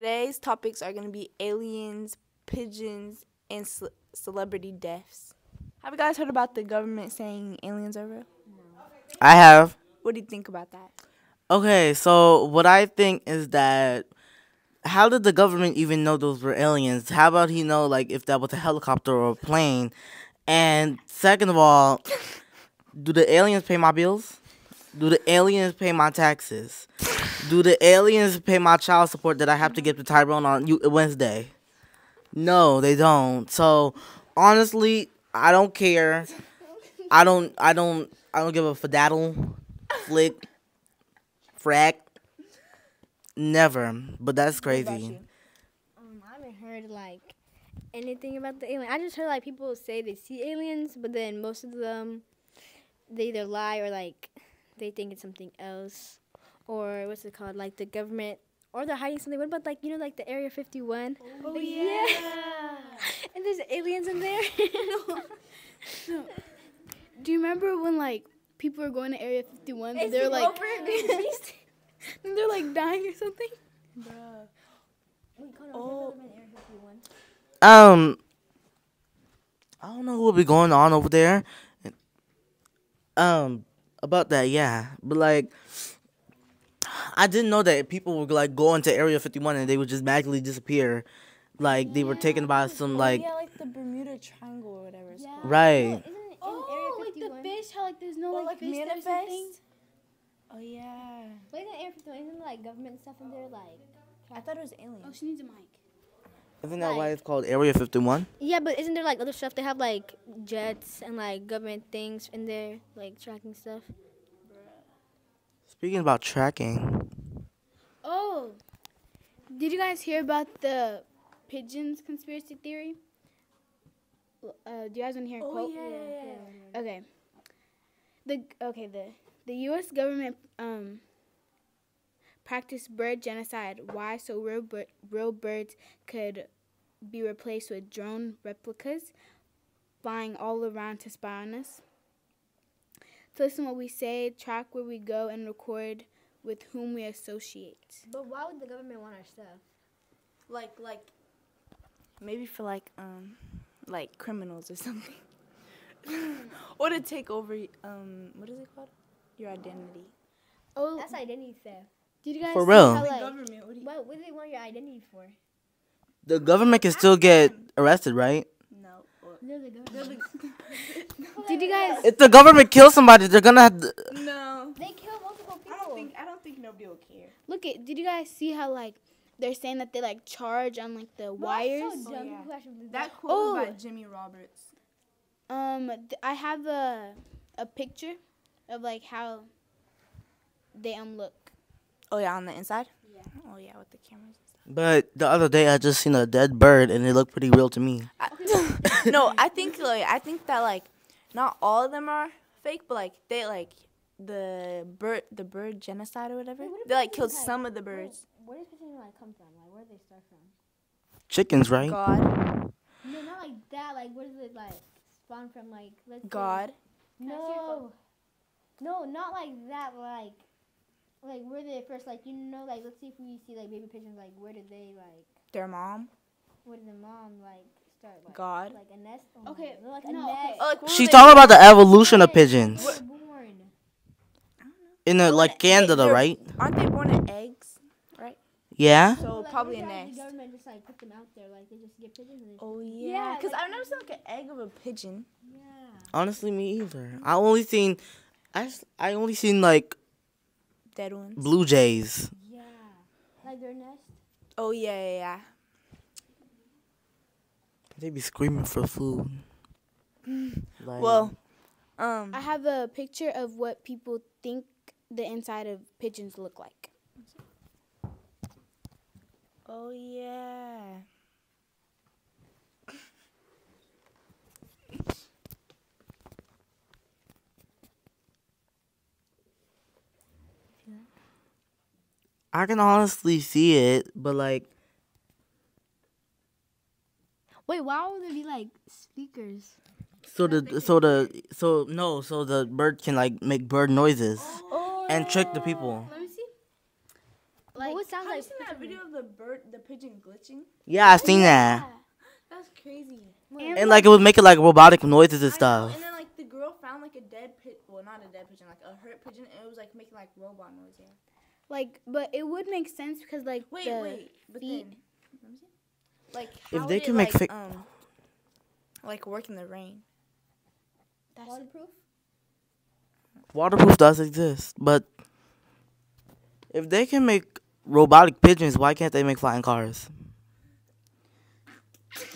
Today's topics are going to be aliens, pigeons, and ce- celebrity deaths. Have you guys heard about the government saying aliens are real? I have. What do you think about that? Okay, so what I think is that how did the government even know those were aliens? How about he know like if that was a helicopter or a plane? And second of all, do the aliens pay my bills? Do the aliens pay my taxes? Do the aliens pay my child support that I have to give to Tyrone on Wednesday? No, they don't. So honestly, I don't care. I don't. I don't. I don't give a fadaddle, flick, frack. Never. But that's crazy. Um, I haven't heard like anything about the alien. I just heard like people say they see aliens, but then most of them they either lie or like they think it's something else, or what's it called? Like the government, or they're hiding something. What about like you know like the Area 51? Oh Like, yeah. and there's aliens in there. Do you remember when like people were going to Area 51? but They're like they're like dying or something. Oh, Um, I don't know what will be going on over there. Um, about that, yeah. But like, I didn't know that people would like go into Area 51 and they would just magically disappear, like they were taken by some like yeah, like the Bermuda Triangle or whatever it's called. right. Isn't it in Oh, Area like the fish, how like there's no Or, like, like, fish there or manifest? something. Oh yeah. Wait, isn't Area 51? Isn't there, like government stuff in there? Like I thought it was aliens. Oh, she needs a mic. Isn't that why it's called Area 51? yeah, but isn't there like other stuff? They have like jets and like government things in there, like tracking stuff. Speaking about tracking, Oh, did you guys hear about the pigeons conspiracy theory? Uh, do you guys want to hear a quote? Okay. The okay the the U.S. government um practiced bird genocide. Why? So real bir- real birds could be replaced with drone replicas, flying all around to spy on us. To listen what we say, track where we go, and record with whom we associate. But why would the government want our stuff? Like like maybe for like um like criminals or something. or to take over um what is it called? Your identity. Oh, That's identity theft. did you guys For real? how, like, government. What do you What, what do they want your identity for? the government can still get arrested, right? No. or- No, the government. did you guys If the government kills somebody, they're gonna have to, No. they kill multiple people. I don't think I don't think nobody will care. look at? Did you guys see how like they're saying that they like charge on like the wires? So dumb. yeah. People actually believe That that. quote Oh. by Jimmy Roberts. Um, th- I have a a picture of like how they um look. Oh yeah, on the inside. Yeah. Oh yeah, with the cameras. But the other day, I just seen a dead bird, and it looked pretty real to me. I, no, I think like I think that like not all of them are fake, but like they like the bird the bird genocide or whatever. Wait, what they like killed like- some of the birds. Where does pigeon like come from? Like where do they start from? Chickens, right? God, No, not like that. Like where does it like spawn from? Like let's say- God. No. No, not like that. but, Like, like where did they first like you know like let's see if we see like baby pigeons like where did they like Their mom. where did the mom like start like God. like a nest? Oh, Okay, no, like a nest. okay. Oh, like, She's talking about the evolution of pigeons born? in a, like they- Canada, they're- right? Aren't they born in eggs? Right. Yeah. So Like, probably a what nest. The government just like put them out there, like they just get pigeons and Oh Yeah, yeah, because like- I've never seen like an egg of a pigeon. yeah. Honestly, me either. I only seen, I s- I only seen like Dead ones. blue jays. Yeah. Like their nest. Oh yeah, yeah, yeah. They be screaming for food. Like, Well, um, I have a picture of what people think the inside of pigeons look like. oh yeah. I can honestly see it, but like, Wait, why would there be like speakers? so the so the so no, so the bird can like make bird noises and trick the people. Oh. Let me see. Like, what sounds Have you like seen that video of the bird, the pigeon glitching? Yeah, I've seen oh, that. That's crazy. And like it would make it like robotic noises and I know, stuff. And then like the girl found like a dead pigeon, well not a dead pigeon, like a hurt pigeon, and it was like making like robot noise. Yeah. Like, but it would make sense because like Wait, the wait, but feet- then, let me like If they can it, make like, fa- um, like work in the rain. That's waterproof. Waterproof does exist, but if they can make robotic pigeons, why can't they make flying cars?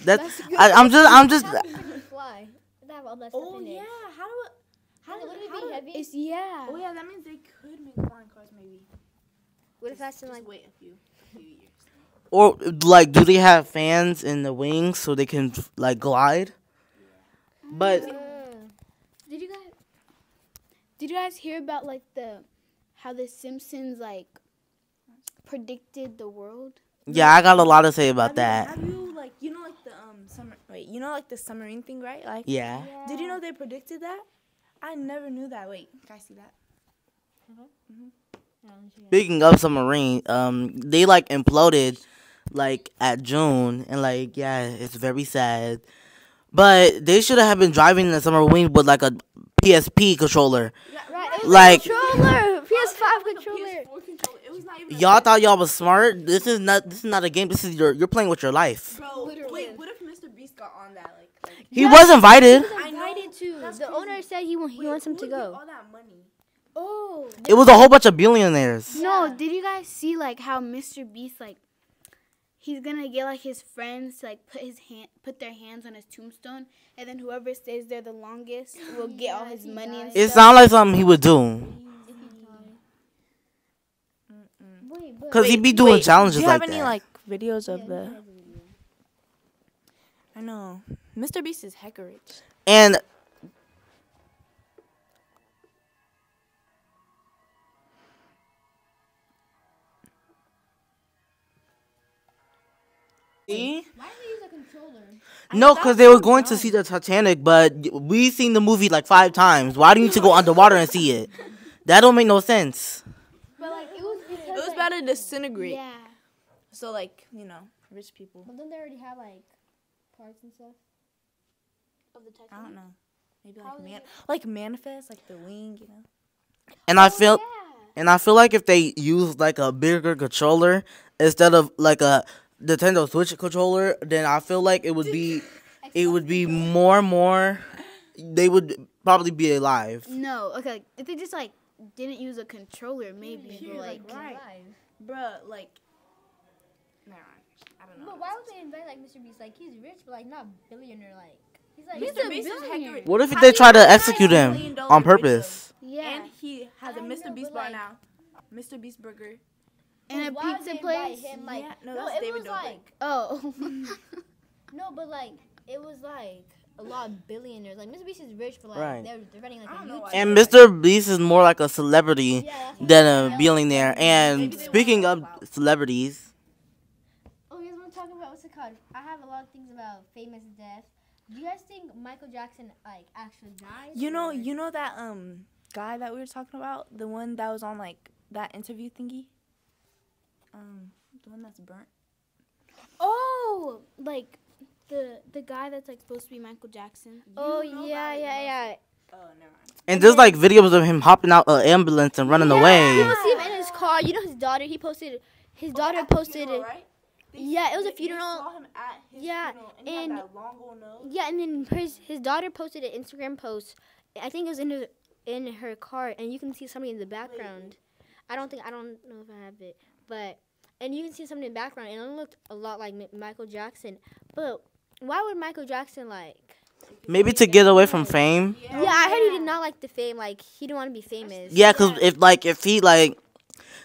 That's, I, I'm just I'm just How can pigeons fly? Have all that Oh in yeah, it. how do it? How Can do it literally how be heavy? it's yeah. Oh yeah, that means they could make flying cars maybe. What if that's in Just like? wait a few, a few years. or like do they have fans in the wings so they can like glide? But Uh, Did you guys Did you guys hear about like the how the Simpsons like predicted the world? yeah, I got a lot to say about have that. You, have you like you know like the um summer wait you know like the submarine thing right like Yeah. did you know they predicted that? I never knew that. Wait, can I see that? Speaking of submarine, um, they like imploded like at June, and like yeah, it's very sad. But they should have been driving the submarine with like a PSP controller. right. It was Like- a controller, PS5 controller. It was not even. a Y'all thought y'all was smart. This is not. This is not a game. This is your. You're playing with your life. Bro, Literally. wait. What if Mr. Beast got on that? Like, like He was invited. I know. Invited to. That's The crazy. owner said he, he Wait, wants him to go. All that money. Oh It was a whole bunch of billionaires. no! Yeah. Did you guys see like how Mr. Beast like he's gonna get like his friends to like put his hand put their hands on his tombstone, and then whoever stays there the longest will get all his he money and died. It sounds like something he would do. Wait, but Cause he'd be doing Wait, challenges Do you like have any that. like videos of the? I know. Mr. Beast is hecka rich. and See? why did they use a controller? No, because they were going to see the Titanic, but we seen the movie like five times. Why do you need to go underwater and see it? That don't make no sense. But like it was because It was like, about to disintegrate. Yeah. So like you know, rich people. But don't they already have like parts and stuff of the I don't know. Maybe like Probably. man, like manifest, like the wing. You know. And I oh, feel, yeah. and I feel like if they use like a bigger controller instead of like a Nintendo Switch controller, then I feel like it would be, it would be more and more. They would probably be alive. No, okay. If they just like didn't use a controller, maybe. Here, But like, like, right. Bruh, like. Nah, I don't know. But why would they invite like Mr. Beast? Like he's rich, but like not billionaire. Like he's like Mr. Beast is billionaire. What if How they try to execute him on purpose? yeah. And he has a I Mr. know, Beast bar like- now. Mr. Beast burger. And a why pizza place. Him, like, Yeah, no, no, that's it David was Dobrik. like Oh. no, but like it was like a lot of billionaires. Like Mr. Beast is rich, but like Right. they're, they're running like I a don't YouTube. And Mr. Beast is more like a celebrity Yeah, than a saying. billionaire. And speaking of clout. celebrities, Oh, you guys want to talk about what's it called? I have a lot of things about famous deaths. Do you guys think Michael Jackson like actually died? You know, or- you know that um guy that we were talking about, the one that was on like that interview thingy. Um, the one that's burnt. oh, like the the guy that's like supposed to be Michael Jackson. Oh You know yeah, yeah, you yeah. Oh, never mind. and there's like videos of him hopping out an ambulance and running away. People see him in his car. You know his daughter. He posted. His daughter At the posted funeral, it. right? They Yeah, it was a they- they funeral. saw him at his Yeah, funeral, and, he had and- that long old nose. Yeah, and then his his daughter posted an Instagram post. I think it was in her in her car, and you can see somebody in the background. I don't think I don't know if I have it, but and you can see somebody in the background, and it looked a lot like Mi- Michael Jackson. But why would Michael Jackson like? Maybe to get away from fame. Yeah, I heard he did not like the fame. Like he didn't want to be famous. Yeah, cause if like if he like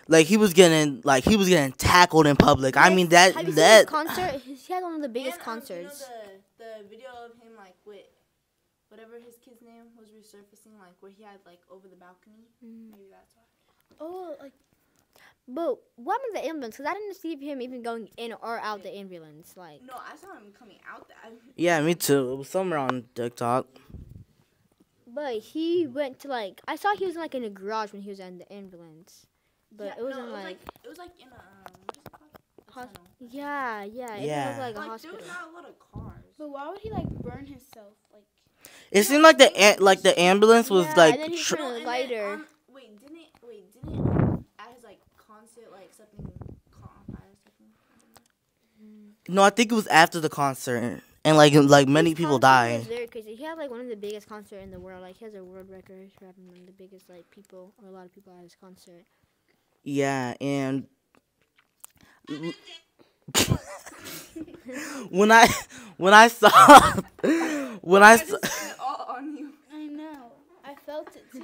like he was getting like he was getting tackled in public. I mean that Have you that seen his concert? He had one of the biggest And, um, you know concerts. the, the video of him like with whatever his kid's name was resurfacing, like where he had like over the balcony. Mm. Maybe that's why. Oh, like But what happened to the ambulance? Because I didn't see him even going in or out the ambulance. Like, No, I saw him coming out. That yeah, me too. It was somewhere on TikTok. but he went to like I saw he was like in a garage when he was in the ambulance. but Yeah, it wasn't no, it was like, it was like in a um, what is it called? A Hos- tunnel. yeah, yeah, it Yeah. looked like a Like hospital. there was not a lot of cars. But why would he like burn himself? Like It seemed like the an- like the ambulance was Yeah, like. and then he tr- turned- and then lighter. on- wait, didn't it? Wait, didn't no, I think it was after the concert, and like like many His people concert died. was very crazy. He had like one of the biggest concerts in the world. Like he has a world record for having one of the biggest like people or a lot of people at his concert. Yeah, and when I when I saw when I saw, all on you. I know. I felt it too.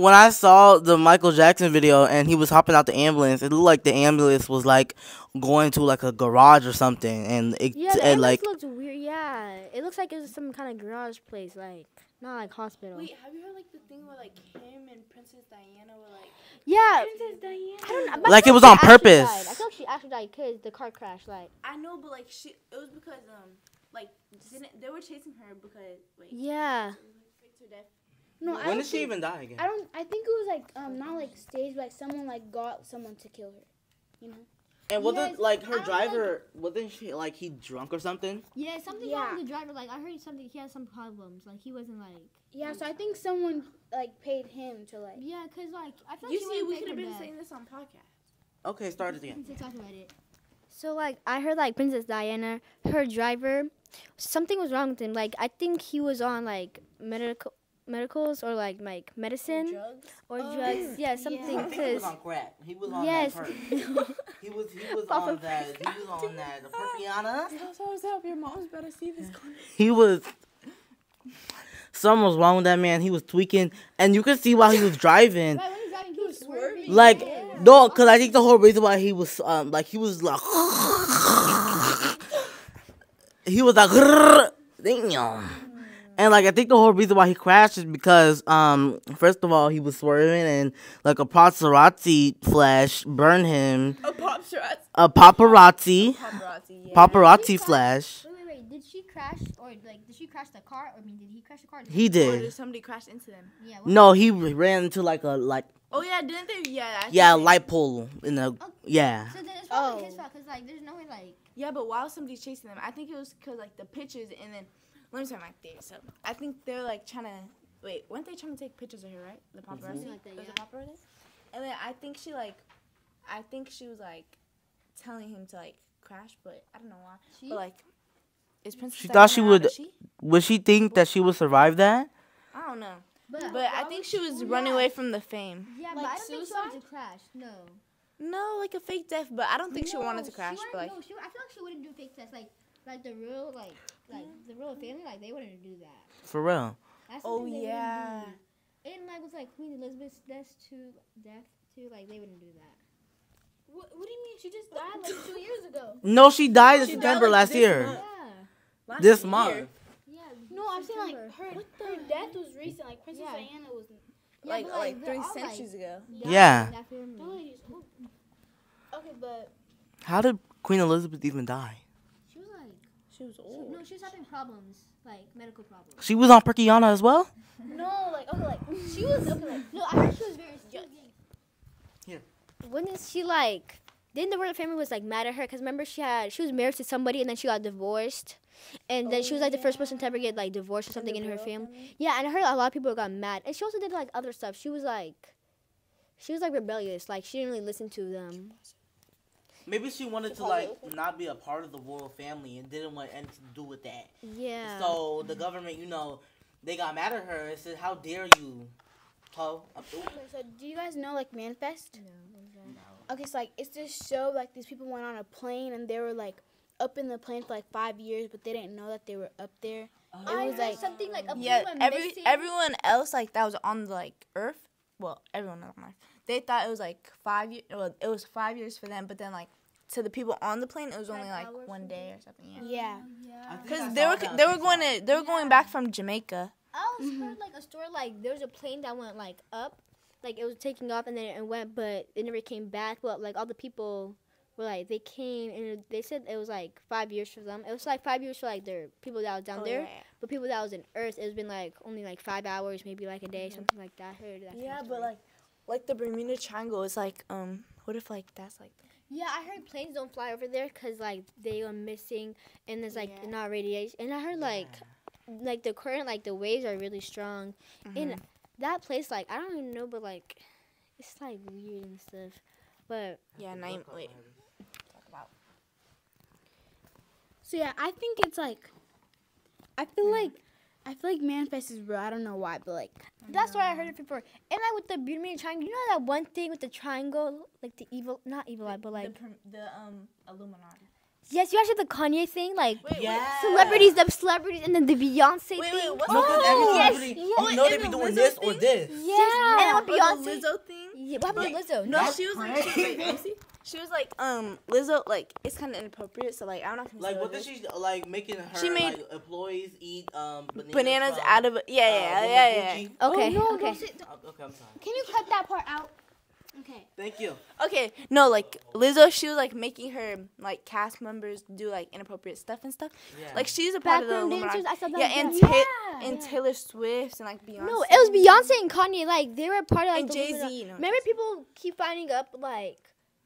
When I saw the Michael Jackson video and he was hopping out the ambulance, it looked like the ambulance was like going to like a garage or something, and it Yeah, the and ambulance like looks weird. Yeah, it looks like it was some kind of garage place, like not like hospital. Wait, have you heard like the thing where like him and Princess Diana were like? yeah, Princess Diana. I don't know. but Like it was on purpose. died. I feel like she actually died because the car crashed. Like I know, but like she, it was because um, like didn't they were chasing her because wait, yeah, faked her death. No, when don't did she think- even die again? I don't. I think it was like um not like staged, but like someone like got someone to kill her. You know. And wasn't Yes, like her don't driver wasn't she like he drunk or something? yeah, something wrong wrong with with the driver. Like I heard something. He had some problems. Like he wasn't like Yeah. So I think someone like paid him to like. yeah, cause like I feel You see, we could have been saying this on podcast. Okay, start it again. So like I heard like Princess Diana, her driver, something was wrong with him. Like I think he was on like medical medicals or like like medicine Drugs. or drugs. Yeah, something. I think he was on crack. He was on yes, that perk. He was he was Papa on that. He was on that. The Perkiana. What's up? Your mom's better see this. He was. Something was wrong with that man. He was tweaking, and you could see while he was driving. Right, when he's driving, he was swerving. Like no, cause I think the whole reason why he was um like he was like he was like damn. And like I think the whole reason why he crashed is because um first of all he was swerving and like a paparazzi flash burned him. A pop shot. A paparazzi Paparazzi. Yeah. paparazzi flash. Wait, wait, wait. Did she crash or like did she crash the car? Or I mean, did he crash the car? He Or did. did somebody crash into them? Yeah. No, he ran into like a like Oh yeah, didn't they? Yeah. I yeah they- light pole in the yeah. So then it's probably Oh. his fault because like there's no way like Yeah, but while somebody's chasing them, I think it was because like the pictures, and then let me tell my theory. So I think they're like trying to wait. weren't they trying to take pictures of her? Right, the paparazzi. Something like that, Was yeah. it paparazzi? And then I think she like, I think she was like, telling him to like crash, but I don't know why. she. But like, is Princess? She thought she would- She? Would she think that she would survive that? I don't know, but, but I think she was oh, running away from the fame. Yeah, Like but I don't think she wanted to crash. No. No, like a fake death, but I don't think she wanted to crash. wouldn't- But like, no, she, I feel like she wouldn't do fake tests. Like, like the real, like, like the royal family, like they wouldn't do that. For real. That's oh something they wouldn't yeah. And like with like Queen Elizabeth's death too, death too, like they wouldn't do that. What, what do you mean? She just died like two years ago. No, she died in She died, September like, last year. month. Yeah, Last This year. month. yeah. No, I'm saying like September. her her death was recent. Like Princess Yeah. Diana was. Yeah, like but, like three all, like, centuries ago. died Yeah. in that family. That lady's old. Okay, but How did Queen Elizabeth even die? She was like, She was she, old. no, she was having problems, like medical problems. She was on Perkiana as well? no, like okay, like she was okay, like No, I heard she was very. She was Here. When is she like? Then the royal family was like mad at her because remember she had she was married to somebody and then she got divorced, and then she was like the first person to ever get like divorced or something in her family. Yeah, and I heard a lot of people got mad, and she also did like other stuff. She was like, she was like rebellious. Like she didn't really listen to them. Maybe she wanted to like not be a part of the royal family and didn't want anything to do with that. Yeah. So the government, you know, they got mad at her and said, "How dare you, ho?" Okay, so do you guys know like Manifest? No. Okay, so like it's this show like these people went on a plane and they were like up in the plane for like five years, but they didn't know that they were up there. Oh. It was heard like something like a Yeah, every missing. everyone else like that was on the like Earth. Well, everyone on Earth. They thought it was like five years. Well, it was five years for them, but then like to the people on the plane, it was only like one day or something. Yeah. yeah. yeah. Because they were they were going to they were going back from Jamaica. I also heard like a story like there was a plane that went like up, like it was taking off and then it went, but it never came back. But like all the people were like they came and they said it was like five years for them. It was like five years for like their people that was down Oh, there, yeah. but people that was in Earth, it's been like only like five hours, maybe like a day, something like that. I heard that. kind Yeah, of but like like the Bermuda Triangle is like um. What if like that's like Yeah, I heard planes don't fly over there because like they are missing and there's like Yeah. not radiation. And I heard like like the current like the waves are really strong. And mm-hmm. that place like I don't even know, but like it's like weird and stuff. But yeah nine wait So yeah, I think it's like, I feel mm-hmm. like, I feel like manifest is real. I don't know why, but like, that's what I heard it before. And like with the beauty Bermuda Triangle, you know that one thing with the triangle, like the evil, not evil eye, but like the, the um Illuminati. yes, you actually the Kanye thing, like Wait, Yeah. celebrities, the celebrities, and then the Beyonce Wait, thing. wait, what's No, the because every Oh, yes, celebrity, yes. you know Oh, they and be the doing Lizzo this or this. Yeah, and with Or the Beyonce. Lizzo thing. Yeah, what happened with Lizzo? No, That's she was like, she was like, let me see. She was like, um, Lizzo, like, it's kind of inappropriate, so like, I'm not gonna Like what what did she like making her She made- like, employees eat um bananas, bananas from, out of yeah, uh, yeah, yeah, yeah. Okay, oh, no, okay. don't say- don't- Oh, okay, I'm sorry. can you cut that part out? Okay. Thank you. Okay, no, like Lizzo, she was like making her like cast members do like inappropriate stuff and stuff. Yeah. Like she's a part of the Background dancers, I saw that. Yeah, and on Ta- Yeah. and Taylor Swift and like Beyonce. No, it was Beyonce and Kanye. Like they were part of like And the Jay-Z, Illuminati. no, Remember, people keep finding up like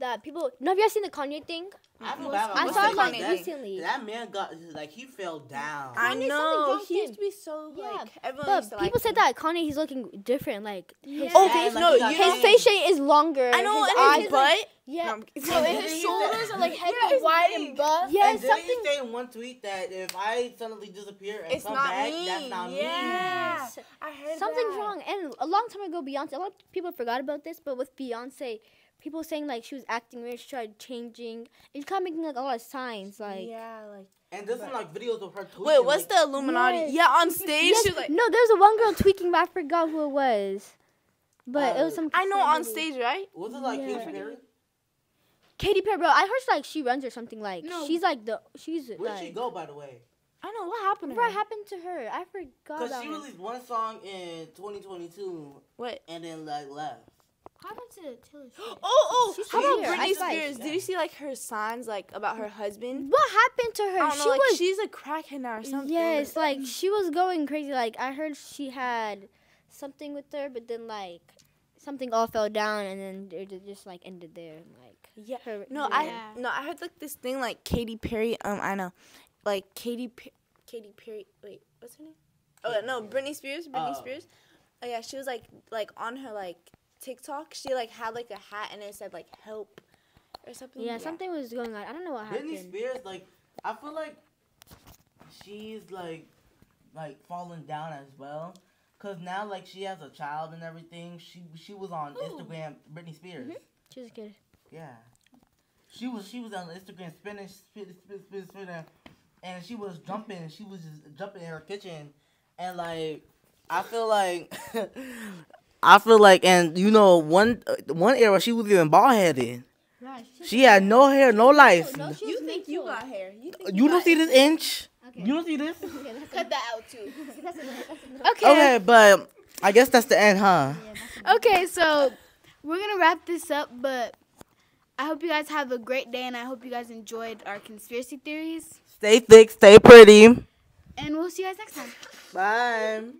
that. People. No, have you ever seen the Kanye thing? I feel I saw the it like that. recently. That man got like he fell down. I Kanye's something know wrong he used to be so Yeah, like everyone But used to people like said him. that Kanye he's looking different. Like his Oh, Yeah, face, like, no, he got you his know- face shape is longer. I know, his and eyes, his like- yeah. No, I'm kidding. No, and his shoulders are like head Yeah, wide name. and buff. Yeah, and didn't something. he say in one tweet that if I suddenly disappear and It's come not back, me. that's not Yeah. me. I heard Something's that. wrong. And a long time ago, Beyonce. A lot of people forgot about this, but with Beyonce, people saying like she was acting weird. She tried changing. It's kind of making like a lot of signs. Like yeah, like And there's some like videos of her tweeting. wait, what's like, the Illuminati? Yes. Yeah, on stage Yes, she was like, no, there's a one girl tweaking, but I forgot who it was. But it was Uh, some. I know on stage, right? Was it like Yeah. Katy Perry? Katy Perry, bro. I heard like she runs or something. Like No. she's like the she's Where'd like. she go, by the way? I know what happened What happened to her? I forgot Because about she her. released one song in 2022 What? and then like left. How about to Taylor Swift? Oh, oh, She's how about here. Britney saw it. Spears? Did you see like her signs like about her husband? What happened to her? I don't know, she like was she's a crackhead now or something. yes, like she was going crazy. Like I heard she had something with her, but then like something all fell down, and then it it just like ended there. Like Yeah. her, No, yeah. I no, I heard like this thing like Katy Perry. Um, I know, like Katy P- Katy Perry. Wait, what's her name? Oh no, Britney Spears. Britney Oh. Spears. Oh yeah, she was like like on her like TikTok. She like had like a hat and it said like help or something. yeah, something was going on. I don't know what Britney happened. Britney Spears, like, I feel like she's like, like falling down as well. Cause now, like, she has a child and everything. She she was on Instagram. Britney Spears. She was good. Yeah. She was she was on Instagram spinning, spinning, spinning, spinning, spinning, and she was jumping. She was just jumping in her kitchen, and like I feel like I feel like, and you know, one uh, one era she was even bald headed. Right. She had no hair, no life. No, she You think you got hair? You think You don't see this inch. Okay. You don't see this. Okay, Cut that out too. that's enough. That's enough. Okay. Okay, but I guess that's the end, huh? Okay, so we're gonna wrap this up, but I hope you guys have a great day, and I hope you guys enjoyed our conspiracy theories. Stay thick, stay pretty. And we'll see you guys next time. Bye.